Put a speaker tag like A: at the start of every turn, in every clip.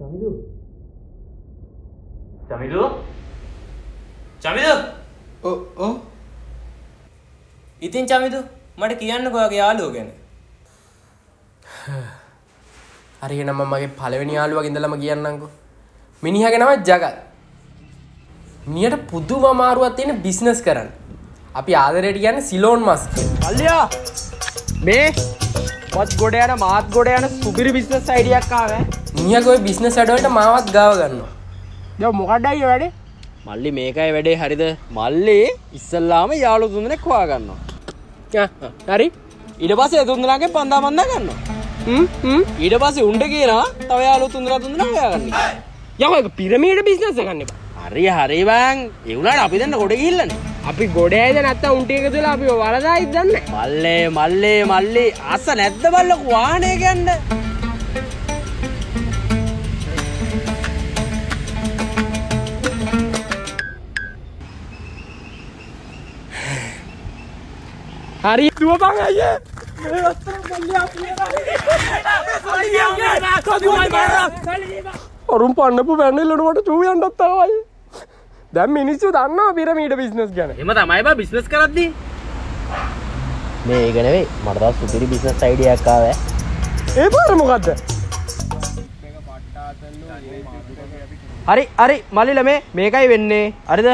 A: චමිදු චමිදු චමිදු
B: ඕ
A: ඉතින් චමිදු මට කියන්න ඔයාගේ යාළුවෝ ගැන.
B: හරිගෙන මම මගේ පළවෙනි යාළුවගේ ඉඳලම කියන්නම්කෝ. මිනිහගේ නම ජගත්. මිනිහට පුදුම අමාරුවක් තියෙන බිස්නස් කරන්න. අපි ආදරයට කියන්නේ සිලෝන් මස්.
C: අල්ලියා! මේ මත් ගොඩ යන මාත් ගොඩ යන සුපිරි බිස්නස් අයිඩියක්
B: ওই බිස්නස් වැඩවලට මාවත් ගාව ගන්නවා.
C: දැන් මොකක්දයි වැඩේ? මල්ලි මේකයි වැඩේ හරිද? මල්ලි ඉස්සල්ලාම යාළු තුන්දෙනෙක් හොයාගන්නවා හරි. ඊට පස්සේ තුන්දෙනාගේ පන්දා පන්දා ගන්නවා. ඊට පස්සේ උන්ට කියනවා තව යාළු තුන්දෙනා තුන්දෙනා හොයාගන්න
B: යකෝ ඒක පිරමීඩ බිස්නස් ගන්න
C: හරි හරි බං ඒ වුණාට අපි දෙන්න ගොඩ ගිහිල්ලානේ.
B: අපි ගොඩ ඇයිද නැත්තම් උන්ට එකතු වෙලා අපි වලදායිද දන්නේ
C: මල්ලේ මල්ලේ මල්ලි. අස නැද්ද බල්ලක වාහනය ගන්න
B: හරි දුවපන් අයියේ. ඔරුම් පන්නපු පැන්නල්ලට මට චූයන්ටත් තාවයි දැම් මිනිස්සු දන්නවා පිරමීට බිස්නස් ගැන.
C: එම තමයි බා බිස්නස් කරද්දී. මේ ඒගනවේ මටදා සුපිරි බිස්නස් අයිඩියක් ආවේ.
B: ඒ පාර මොකක්ද
C: හරි හරි මල්ලිල මේ මේකයි වෙන්නේ. අරිද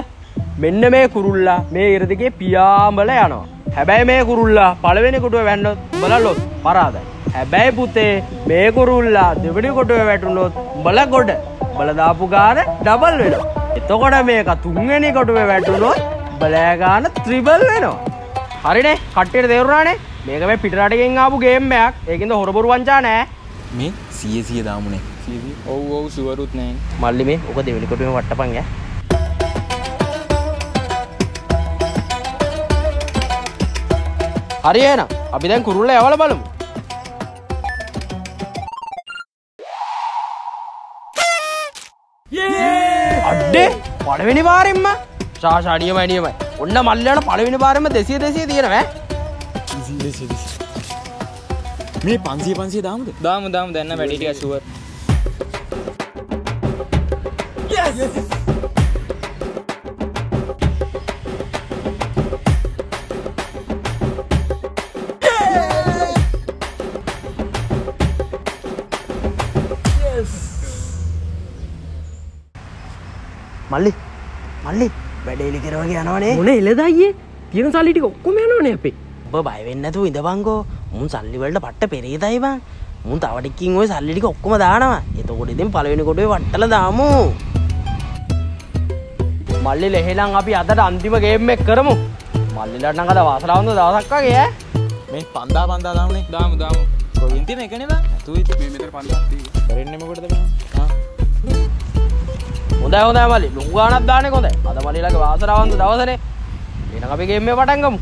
C: මෙන්න මේ කුරුල්ලා මේ ඉරදිගේ පියාඹල යනවා හැබැයි මේ කුරුල්ලා පළවෙනි කොටුව වැන්නොත් බලලොත් පරාදයි. හැබැයි පුතේ මේ කුරුල්ලා දෙවනි කොටුව වැටුනොත් බල ගොඩ. බලදාපු ගාන ඩබල් වෙනවා. එතකොට මේක තුන්වෙනි කොටුව වැටුනොත් බලෑගාන ත්‍රිබල් වෙනවා. හරිනේ? කට්ටියට තේරුණානේ? මේක මේ පිටරටකින් ආපු ගේම්මයක් ඒකින්ද හොරබොරු වංචා නෑ.
D: මේ සිය සිය දාමුණේ ඔව් ඔව් සුවරුත් නෑ.
C: මල්ලි මේ ඕක දෙවෙනි කොටුවම වට්ටපන් ඈ හරි එහෙනම් අපි දැන් කුරුල්ල යවල බලමු. අඩ්ඩේ පළවෙනි පාරෙන්ම ශාෂාඩියම නියමයි ඔන්න මල්ලට පළවෙනි පාරම දෙසිය දෙසිය තියෙනවෑ
D: මේ පන්සිය පන්සිය දාමුද?
A: දාමු දාමු. දැන්න වැඩිටිය ශුවර්
C: මල්ලි මල්ලි වැඩේලි කරවගේ යනවනේ.
B: මොන එලදයියේ තියෙන සල්ලිටික ඔක්කොම යනවනේ අපේ.
C: ඔබ බයවෙන්නතු ඉඳබංගෝ මුන් සල්ලිවලට පට්ට පෙරේතයිබං මුන් තවටිකින් ඔය සල්ලිටික ඔක්කොම දානවා. එතකොට ඉතින් පලවෙනි කොටේ වට්ටල දාමු. මල්ලි ලෙහෙලං අපි අදට අන්තිම ගේම් එක් කරමු. මල්ලිලට නඟද වාසරාවන්ද දවසක් වගේ ඈ.
D: මේ පන්දා පන්දා දාමුණේ
A: දාමු දාමු.
D: ඉතින එකනවා ඇතු මේ මෙතර පන්දා කරෙන්නෙමකොටද
C: හොඳ හොඳ මලි ලුගානක් දානෙ කොඳ අද මලිලගේ වාසරාවන්ද දවසනේ එන අපි ගේම් මේ පටන්ගමු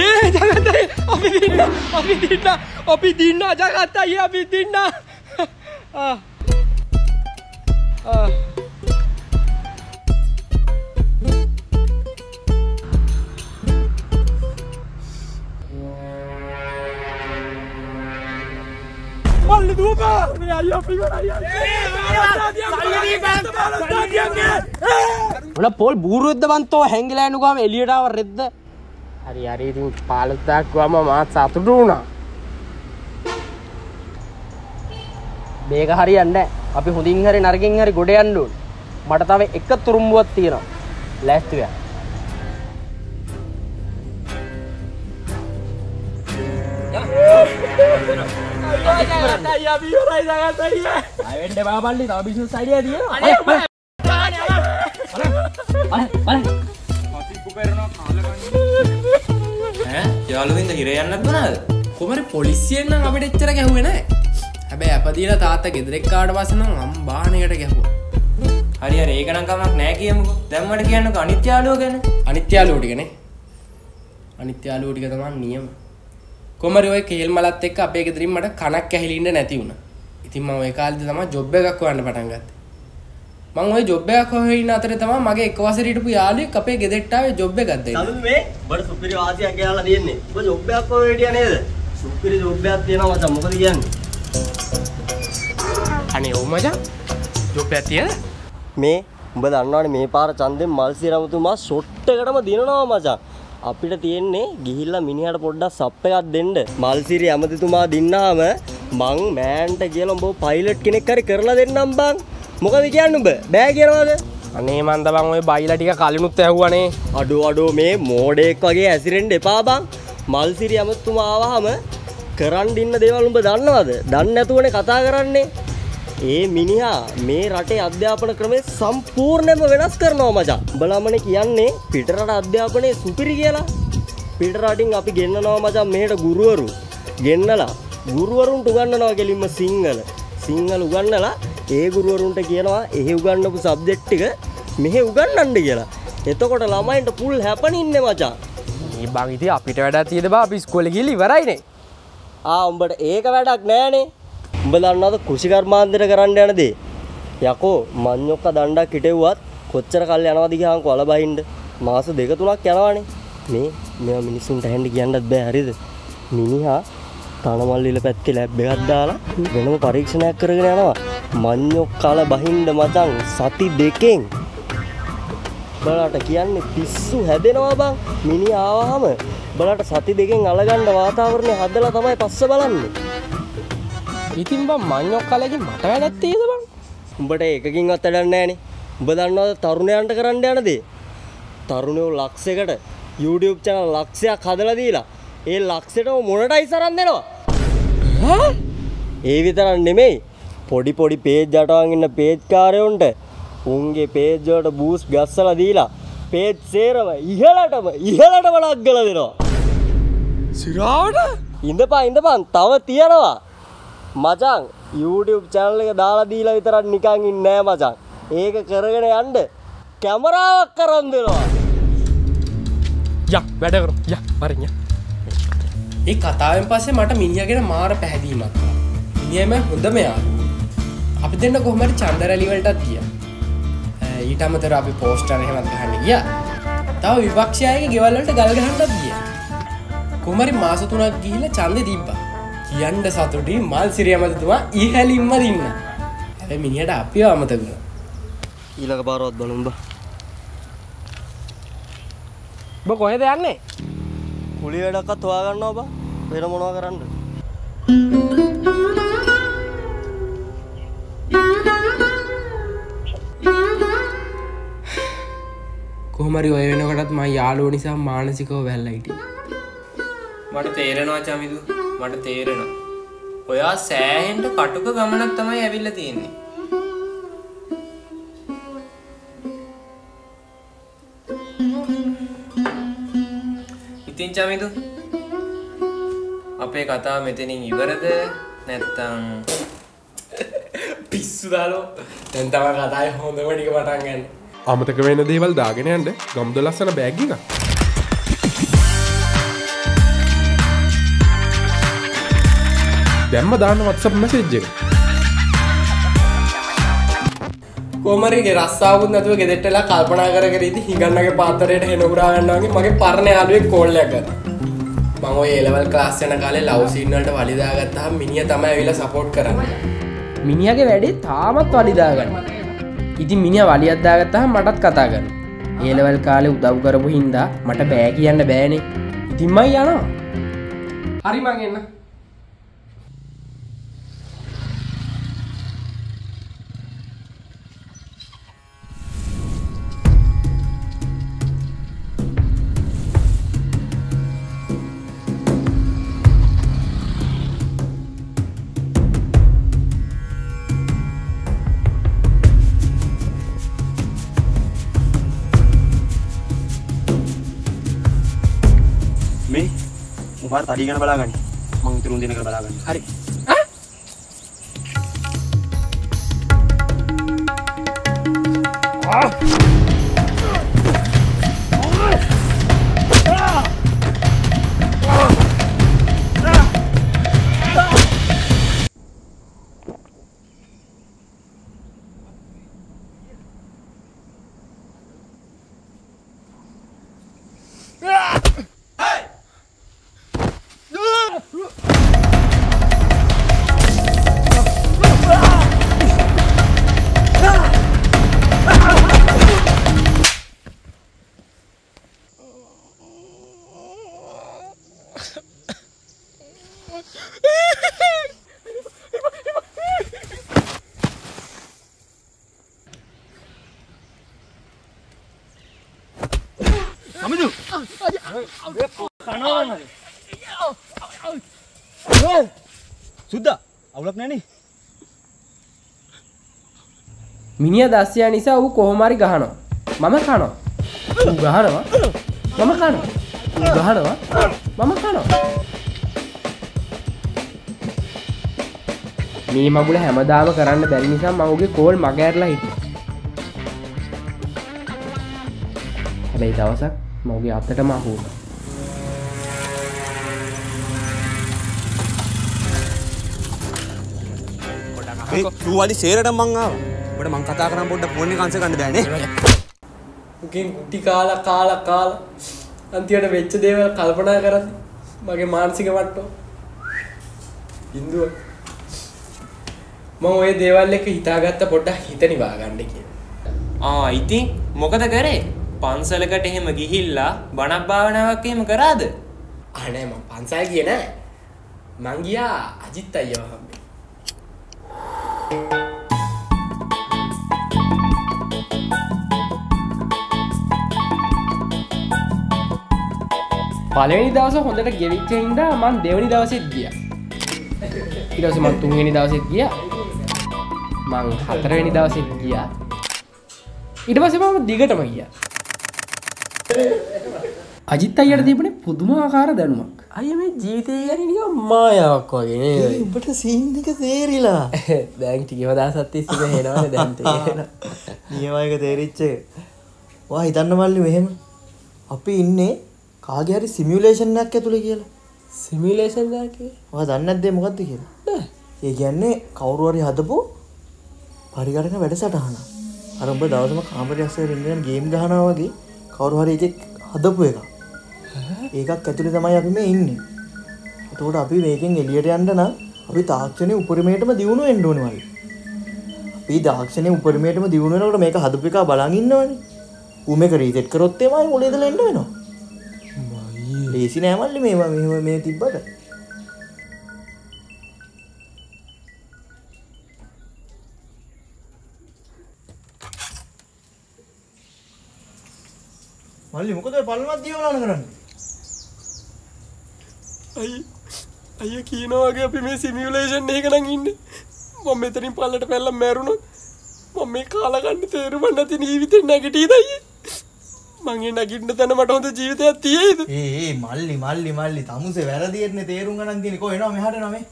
B: ඒ ජගතයි අපි දින්න අපි දින්න අපි දින්න ජගත්තයි අපි දින්න මල්ලි දුවපා මේ අයිය අපි
C: උල පොල් බූරුද්ද බන්තෝ හැංගිලෑනුගම එලියටාව රෙද්ද?
B: හරි හරි. ඉතින් පාලුත්තාක්වම මාත් සතුටු වුණා.
C: මේක හරියන්න අපි හොඳින් හරි නරකින් හරි ගොඩ යන්නුන් මට තව එක තුරුම්බුවත් තියෙනවා ලැස්තිව අයිවෙන්ඩ බාපල්ලි තව බිසු සයිඩිය තියෙන
A: යාළුවින්ද හිර යන්නත් වනාද
B: කොමරි පොලිසියෙන්න්න අපිට එච්චර ගැහුවෙන හැබැයි අපදීල තාත්ත ගෙදරෙක්කාට පසනම් අම් බානකට ගැහුව
A: හරි හරි ඒකනකමක් නෑ කියමුකෝ දැම්මට කියන්නක අනිත්‍යාලුව ගැන.
B: අනිත්‍යාලෝටිකන අනිත්‍යාලෝටික තමන් නියම. කොමරි ඔය කේල් මලත් එක්ක අපේ ගෙදරින් මට කනක් ඇහිලින්ට නැති වුණ ඉතින් ම ඒ කාලද තම ජොබ් එකක් වන්න පටන්ගත්ත මං ඔය ජොබ් එකක් හොයන අතරේ තමයි මගේ එක් වසරේ හිටපු යාළුවෙක් අපේ ගෙදරට ආවේ ජොබ් එකක් දෙන්න.
E: සමුදු මේ බඩ සුපිරි වාසියක් කියලා තියෙන්නේ. ඔබ ජොබ් එකක් කොහෙ හිටියා නේද? සුපිරි ජොබ් එකක් තියෙනවා මචං මොකද කියන්නේ?
B: අනේ ඔව් මචං. ජොබ් එකක් තියද?
E: මේ උඹ දන්නවනේ මේ පාර ඡන්දෙන් මල්සි රමතුමා ෂොට් එකටම දිනනවා මචං. අපිට තියෙන්නේ ගිහිල්ලා මිනිහට පොඩ්ඩක් සප් එකක් දෙන්න. මල්සිරි ඇමතිතුමා දින්නාම මං මෑන්ට කියලා උඹ පයිලට් කෙනෙක් හරි කරලා දෙන්නම් බං. මොකද කියන්නේ උඹ? බෑ කියනවාද?
B: අනේ මන්ද බං ඔය බයිලා ටික කලිනුත් ඇහුවනේ.
E: අඩෝ අඩෝ මේ මෝඩෙක් වගේ ඇසිරෙන්ඩ එපා බං මල්සිරි ඇමත්තුමා ආවහම කරන්න ඉන්න දේවල් උඹ දන්නවද දන්න නැතුවනේ කතා කරන්නේ ඒ මිනිහා මේ රටේ අධ්‍යාපන ක්‍රමේ සම්පූර්ණයෙන්ම වෙනස් කරනවා මචං. උඹලමනේ කියන්නේ පිටරට අධ්‍යාපනයේ සුපිරි කියලා. පිටරටින් අපි ගෙන්නනවා මචං මෙහෙට ගුරුවරු. ගෙන්නලා ගුරුවරුන්ට උගන්වනවා කෙලින්ම සිංහල. සිංහල උගන්නලා ඒ ගුරුවරුන්ට කියනවා එහෙ උගන්නපු සබ්ජෙක්ට් ටික මෙහෙ උගන්නන්න කියලා. එතකොට ළමයින්ට පුල් හැපනින්නේ මචං.
B: මේ බං ඉතින් අපිට වැඩක් තියෙද බා අපි ඉස්කෝලේ ගිහලා ඉවරයිනේ.
E: ආ උඹට ඒක වැඩක් නෑනේ උඹ දන්නවද කෘෂිකර්මාන්තයට කරන්න යන දේ. යකෝ මඤ්ඤොක්ක දණ්ඩක් හිටෙව්වත් කොච්චර කල් යනවද ගියාන් කොළ බහින්න. මාස දෙක තුනක් යනවානේ. මේ මේවා මිනිස්සුන්ට ඇහෙන්න කියන්නත් බෑ හරිද? මිනිහා තනමල්ලිල පැත්තේ ලැබ් එකක් දාලා වෙනම පරීක්ෂණයක් කරගෙන යනවා. මඤ්ඤොක්කල බහින්න මචං සති දෙකෙන්. බලට කියන්නේ පිස්සු හැදෙනවා බං. මිනි ආවහම බලට සති දෙකෙන් අලගන්න වාතාවරණය හදලා තමයි පස්ස බලන්නේ.
B: ඉතින් බං මඤ්ඤොක් කලකින් මට වැඩක් තියෙද බං?
E: උඹට එකකින්වත් වැඩක් නැහනේ උඹ දන්නවද තරුණයන්ට කරන්න යන දේ? තරුණයෝ ලක්ෂයකට YouTube channel ලක්ෂයක් හදලා දීලා ඒ ලක්ෂයටම මොනටයිස් අරන් දෙනවා? ඒ විතරක් නෙමෙයි පොඩි පොඩි පේජ් අටවන් ඉන්න පේජ් කාරයොන්ට උන්ගේ පේජ් වලට බූස් ගස්සලා දීලා පේජ් සේරම ඉහළටම ඉහළටම ලක්ගල දෙනවා.
B: සිරාවට?
E: ඉඳපා ඉඳපන්. තව තියෙනවා මචං YouTube channel එක දාලා දීලා විතරක් නිකන් ඉන්නේ නෑ මචං ඒක කරගෙන යන්න කැමරාවක් කරන් දෙනවා
B: යක් වැඩ කරමු. යක් වරින් යක්. ඒ කතාවෙන් පස්සේ මට මිනිහගෙන මාර පැහැදීමක් ආවා. මිනිහම හොඳම යාළුවා. අපි දෙන්න කොහොම හරි ඡන්ද රැලි වලටත් ගියා. ඊට අමතරව අපි පෝස්ටර් එහෙමත් ගහන්න ගියා. තව විපක්ෂ අයගේ ගෙවල් වලට ගල් ගහන්නත් ගියා. කොහොම හරි මාස තුනක් ගිහිල්ලා ඡන්දෙ දීප්පා. කියන්න සතුටින් මල් සිරියමතුමා ඉහලින්ම දින්න. හැබැයි මිනිහට අපිව අමතක වුණා.
E: ඊළඟ පාරවත් බලමු උඹ
B: ඔබ කොහෙද යන්නේ?
E: කුලි වැඩක්වත් හොයාගන්නවා බා වෙන මොනවා කරන්නද
B: කොහොමරි ඔය වෙනකටත් මම යාළුවෝ නිසා මානසිකව වැල්ලා හිටියේ.
A: මට තේරෙනවා චමිදු මට තේරෙනවා. ඔයා සෑහෙන්ට කටුක ගමනක් තමයි ඇවිල්ල තියෙන්නේ. ඉතින් චමිදු අපේ කතාව මෙතනින් ඉවරද? නැත්තං
B: පිස්සු දාලෝ. දැන් තමයි කතාවේ හොඳම ටික පටන් ගන්න.
D: අමතක වෙන දේවල් දාගෙන යන්න. ගම්ද ලස්සන බෑග් දැම්ම දාන්න වත්සප් මැසේජ් එක.
B: කොමරිගේ රස්සාාවත් නැතුව ගෙදෙට්ටලා කල්පනා කර කර ඉති හිඟන්නගේ පාතරයට හෙනගුරා ගන්නවගේ මගේ පරණ යාලුවෙක් කොල්ලයක් කර මම ඔය ඒලවල් ක්ලාස් යන කාලේ ලවසින්නට වලිදාගත්තා මිනිිය තමයි ඇවිල සපෝට් කරන්න. මිනිියගේ වැඩේ තාමත් වලිදාගන්න. ඉතින් මිනිිය වලියද්දාගත්තහ මටත් කතා කරන්න ඒලවල් කාලෙ උදව් කරපු හින්දා මට බෑ කියන්න බෑනේ. ඉතින්මයි යනවා. හරි
E: උඹා තඩිගෙන බලාගන්න මං ඉතුරු දිනක බලාගන්න.
B: හරි.
F: Ah!
B: මිනිිය දස්්‍යය නිසා වූ කොහොමරි ගහනවා. මම කනවා. ඌ ගහනවා. මම කනවා. ඌ ගහනවා. මම කනවා. මේ මගුල හැමදාම කරන්න බැරි නිසා මවගේ කෝල් මගඇරලා හිට හැබැයි දවසක් මවගේ අත්තට මහූට
F: වලි සේරට මංආව ට මං කතා කරම් පොඩ්ඩ පොන්න කන්ස කන්න බෑනේ
B: උකින් ගුටි කාල කාල කාල. අන්තිවට වෙච්ච දේවල් කල්පනා කරද මගේ මානසික මට්ටෝ ඉන්දුව මං ඔය දේවල් එක හිතාගත්ත පොඩ්ඩක් හිත නිවා ගණ්ඩ කිය
A: ආ ඉතින් මොකද කරේ? පන්සලකට එහෙම ගිහිල්ලා බණක් භාවනාවක් එහෙම කරාද?
B: අනේ ම පන්සල් කියන මංගියා අජිත් අයව පලවෙනි දවස හොඳට ගෙවිච්චහින්ද මන් දෙවනි දවසෙත් ගිය. ඉටස මන් තුන්වෙනි දවසෙත් ගිය. මං හතරවෙනි දවසෙත් ගියා. ඉට පස මම දිගටම ගිය. අජිත් අයට තිබුණේ පුදුමාකාර දැනුමක්. අය මේ ජීවිතය ගැන මායාවක් වගේ
G: උඹට සීන්නික තේරිලා.
B: දැන් ටිකවදා සත්තිස්සික හෙනවන දැන්තේෙන
G: නියමයක තේරිච්ච වා හිතන්න මල්ලි මෙහෙම. අපි ඉන්නේ කාගේ හරි සිමියලේෂන්යක් ඇතුළ කියලා.
B: සිමිලේෂන්ගේ
G: වා දන්න ඇදේ මොකක්ද කියලා? ඒ කියන්නේ කවුරුවරි හදපු පරිගරන වැඩ සටහන අරඹ දවසම කාමරයක්සේ රෙන්ගෙන ගේම් ගහනා වගේ කවරු හරි එකෙක් හදපු එක ඒකක් ඇතුළි තමයි අපි මේ ඉන්න. එතකොට අපි මේකෙන් එලියට යන්න නම් අපි තාක්ෂණය උපරිමයටම දියුණු එන්ඩෝනවල් අපි දාක්ෂණය උපරිමයටම දියුණුවනකට මේක හදපු එක බලගන්නවන උම එක රීතෙට් කරොත්තේමයි මුලේදල එන්න වෙනවා ලේසි නෑමල්ලි මේවා මෙ මේ තිබ්බට. මල්ලි මොකද පල්ලමත් දියවලාන කරන්න?
B: අයි අය කියනවාගේ අපි මේ සිමියලේෂන් එකනම් ඉන්න. මොම මෙතරින් පල්ලට පැල්ල මැරුණු මොම මේ කාලගන්න තේරුමන්න නැති නීවිතෙන් නැගටී දයි මගේ නැගින්න තැන මට හොඳ ජීවිතයක් තියේද
G: ඒ මල්ලි මල්ලි මල්ලි. තමුසේ වැරදියන තේරුම් ගනන් තින කොහෙනවා මෙහට නමේ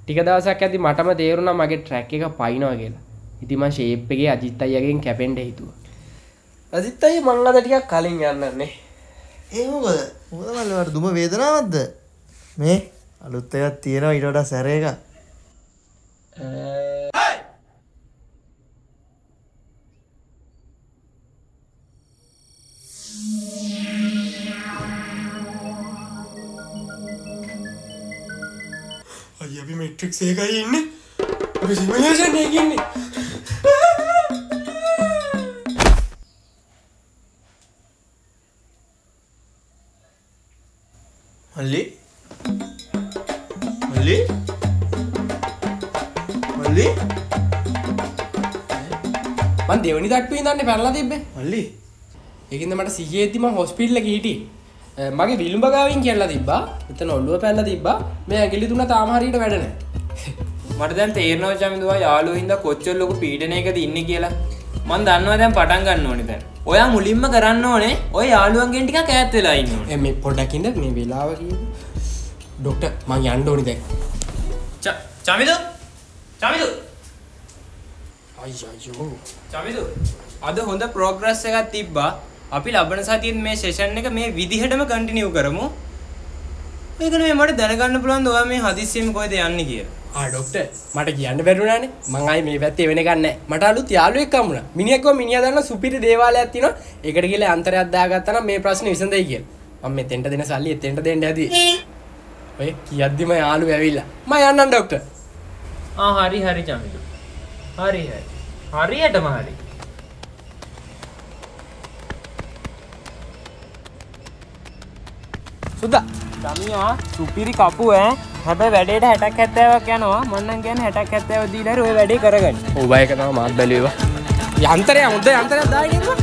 B: ටික දවසක් ඇති මටම තේරුණා මගේ ට්‍රැක් එක පයිනවා කියලා. ඉතිම ශේප්පගේ අජිත් අයගෙන් කැපෙන්ඩ හිතුව. අජිත් අයි මං අද ටිකක් කලින් යන්නන්නේ.
G: ඒමකොද මොද මල්ලට දුම වේදනාවත්ද මේ අලුත් එකත් තියෙනවා ඉටට සැර එක
B: අයි අපි මෙට්‍රික් ඒකයි ඉන්න අපි සිමලේෂන් ඒකන්නේ
G: මල්ලි? මල්ලි? මල්ලි?
B: මන් දෙවනි දක්පේ දන්න පැරලා තිබේ
G: මල්ලි?
B: ඒකද මට සිහේතිම හොස්පිල්ල හිටි. මගේ විල්ුම්බගාවින් කියල්ලා තිබා එතන ඔල්ලුව පැල්ල තිබා මේ ඇගිලි තුන තාමහරිට වැඩන
A: මට දැන් තේරනව චමිතුවා යාලු හින්ද කොච්චර ලොකු පීඩනයකද ඉන්න කියලා. මන් දන්නවා දැන් පටන් ගන්න ඕනේ දැන්. ඔයා මුලින්ම කරන්න ඕනේ ඔය යාළුවන්ගෙන් ටිකක් ඈත් වෙලා ඉන්න ඕනේ.
B: මේ පොඩ්ඩකින්ද මේ වෙලාව ඩොක්ට මං යන්ඩ ඕනි දැක්
A: ච- චමිදු චමිදු
B: අයියෝ.
A: චමිදු අද හොඳ ප්‍රෝග්‍රස් එකක් තිබ්බා. අපි ලබන සතියෙන් මේ සෙෂන් එක මේ විදිහටම කන්ටිනියු කරමු. මේකන මේ මට දැනගන්න පුළුවන් ඔයා මේ හදිස්සියම කොහෙද යන්නේ කියලා
B: ආඩොක්ට මට කියන්න බැරුණනේ මංයි මේ පැත්තේ වෙන ගන්න මට අලුත් යාලුවෙක් කමුණ මිනිියක්ව මිනිිය දන්න සුපිරි දේවාල ඇතින එකට කියල අන්තරයක් දාගත්තන මේ ප්‍රශ්න විසඳයි කිය ම තෙන්ට දෙන සල්ලි එතෙන්ට දෙන්න ඇද ඔය කියද්දිම යාලු ඇවිල්ලා. ම යන්න ඩොක්ට
A: හරි හරි හරි හරි. හරියටම හරි.
B: සුද්ද
A: සමියා සුපිරි කපු ඈ හැබැයි වැඩේට හැටක් හැත්තෑවක් යනවා. මන්නන් ගැන හැටක් හැත්තෑව දීලා ඔය වැඩේ කරගන්න.
B: ඔබයකතම මාත් බැලවා යන්තරය මුද යන්තරයක් දාගෙනවා